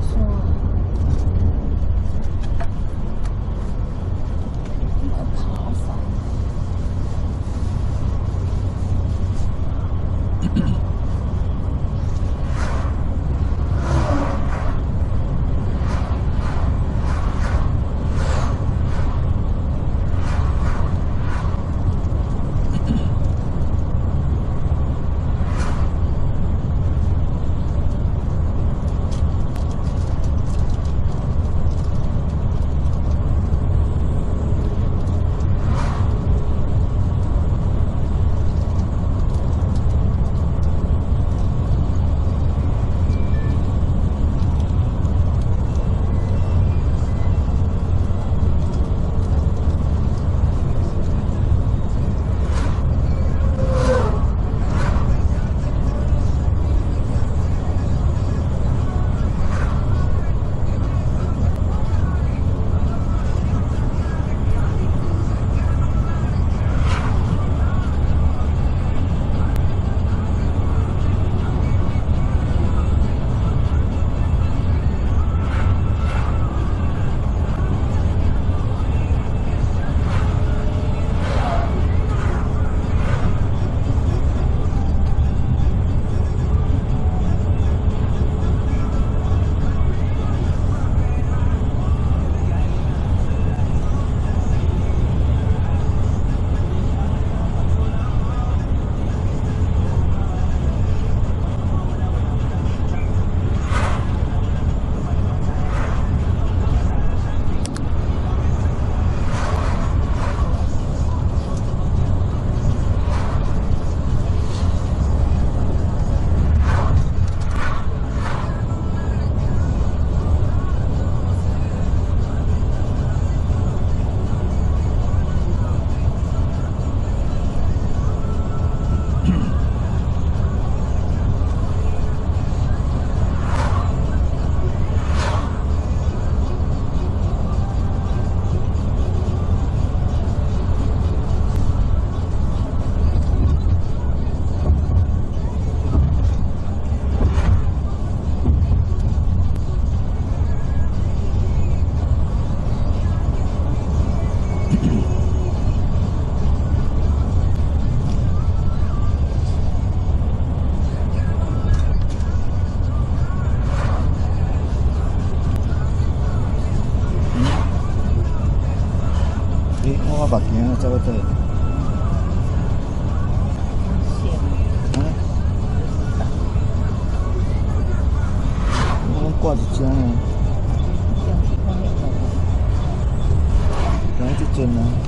是。目镜走到这。我挂一只呢。来这阵啊。